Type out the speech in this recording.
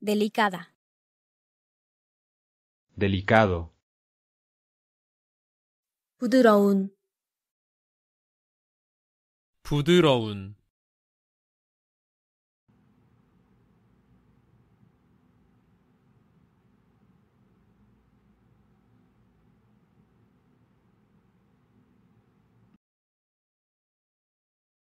delicada, delicado, 부드러운, 부드러운.